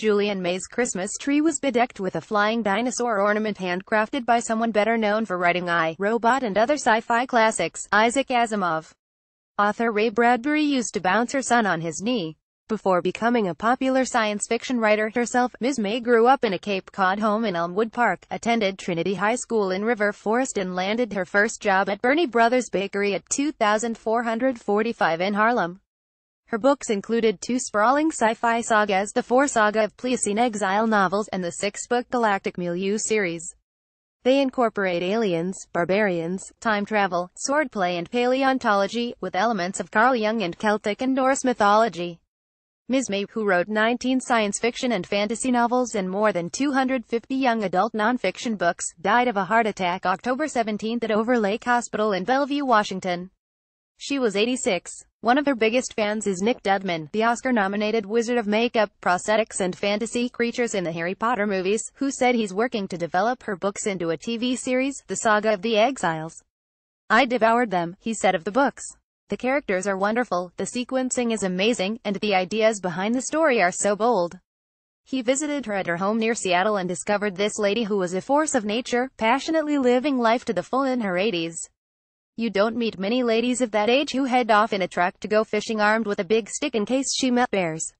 Julian May's Christmas tree was bedecked with a flying dinosaur ornament handcrafted by someone better known for writing I, Robot and other sci-fi classics, Isaac Asimov. Author Ray Bradbury used to bounce her son on his knee. Before becoming a popular science fiction writer herself, Ms. May grew up in a Cape Cod home in Elmwood Park, attended Trinity High School in River Forest and landed her first job at Burny Brothers Bakery at 2445 in Harlem. Her books included two sprawling sci-fi sagas, the four Saga of Pliocene Exile novels, and the six-book Galactic Milieu series. They incorporate aliens, barbarians, time travel, swordplay and paleontology, with elements of Carl Jung and Celtic and Norse mythology. Ms. May, who wrote 19 science fiction and fantasy novels and more than 250 young adult nonfiction books, died of a heart attack October 17 at Overlake Hospital in Bellevue, Washington. She was 86. One of her biggest fans is Nick Dudman, the Oscar-nominated wizard of makeup, prosthetics and fantasy creatures in the Harry Potter movies, who said he's working to develop her books into a TV series, The Saga of the Exiles. I devoured them, he said of the books. The characters are wonderful, the sequencing is amazing, and the ideas behind the story are so bold. He visited her at her home near Seattle and discovered this lady who was a force of nature, passionately living life to the full in her 80s. You don't meet many ladies of that age who head off in a truck to go fishing armed with a big stick in case she met bears.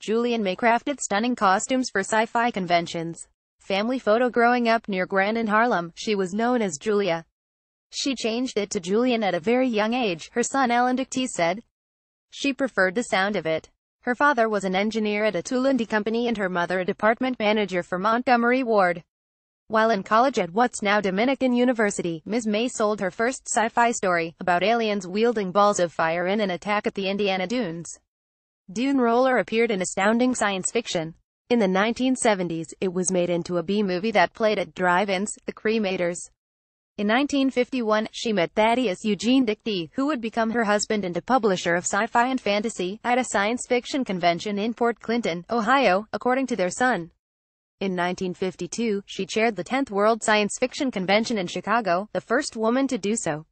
Julian May crafted stunning costumes for sci-fi conventions. Family photo growing up near Grand in Harlem, she was known as Julia. She changed it to Julian at a very young age, her son Alan Dikty said. She preferred the sound of it. Her father was an engineer at a tool company and her mother a department manager for Montgomery Ward. While in college at what's now Dominican University, Ms. May sold her first sci-fi story, about aliens wielding balls of fire in an attack at the Indiana Dunes. Dune Roller appeared in astounding science fiction. In the 1970s, it was made into a B-movie that played at drive-ins, The Cremators. In 1951, she met Thaddeus Eugene Dikty, who would become her husband and a publisher of sci-fi and fantasy, at a science fiction convention in Port Clinton, Ohio, according to their son. In 1952, she chaired the 10th World Science Fiction Convention in Chicago, the first woman to do so.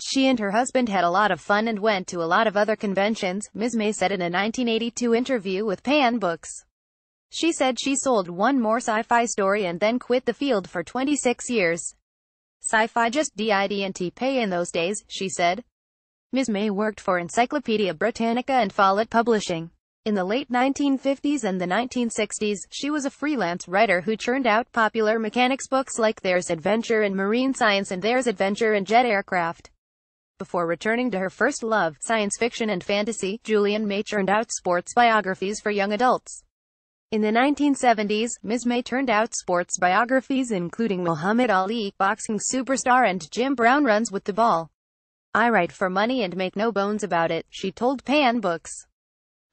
She and her husband had a lot of fun and went to a lot of other conventions, Ms. May said in a 1982 interview with Pan Books. She said she sold one more sci-fi story and then quit the field for 26 years. Sci-fi just didn't pay in those days, she said. Ms. May worked for Encyclopedia Britannica and Follett Publishing. In the late 1950s and the 1960s, she was a freelance writer who churned out popular mechanics books like There's Adventure in Marine Science and There's Adventure in Jet Aircraft. Before returning to her first love, science fiction and fantasy, Julian May churned out sports biographies for young adults. In the 1970s, Ms. May turned out sports biographies including Muhammad Ali, boxing superstar and Jim Brown runs with the ball. I write for money and make no bones about it, she told Pan Books.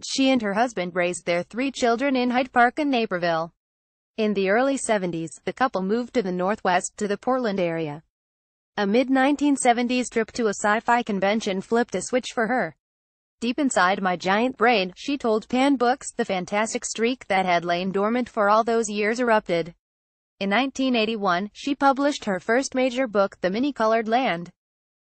She and her husband raised their three children in Hyde Park and Naperville. In the early 70s, the couple moved to the Northwest to the Portland area. A mid-1970s trip to a sci-fi convention flipped a switch for her. Deep inside my giant brain, she told Pan Books, the fantastic streak that had lain dormant for all those years erupted. In 1981, she published her first major book, The Many-Colored Land.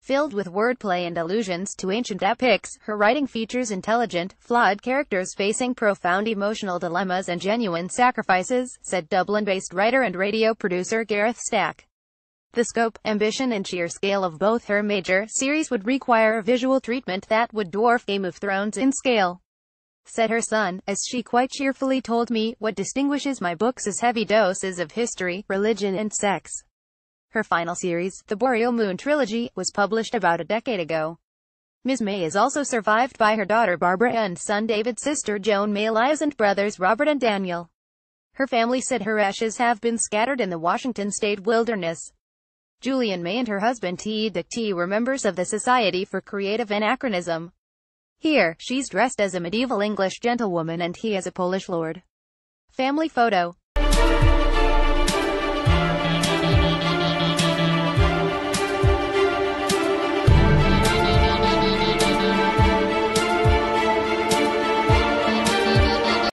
Filled with wordplay and allusions to ancient epics, her writing features intelligent, flawed characters facing profound emotional dilemmas and genuine sacrifices, said Dublin-based writer and radio producer Gareth Stack. The scope, ambition and sheer scale of both her major series would require a visual treatment that would dwarf Game of Thrones in scale. Said her son, as she quite cheerfully told me, what distinguishes my books is heavy doses of history, religion and sex. Her final series, the Boreal Moon Trilogy, was published about a decade ago. Ms. May is also survived by her daughter Barbara and son David, sister Joan May Elias and brothers Robert and Daniel. Her family said her ashes have been scattered in the Washington state wilderness. Julian May and her husband T. Dikty were members of the Society for Creative Anachronism. Here, she's dressed as a medieval English gentlewoman and he as a Polish lord. Family photo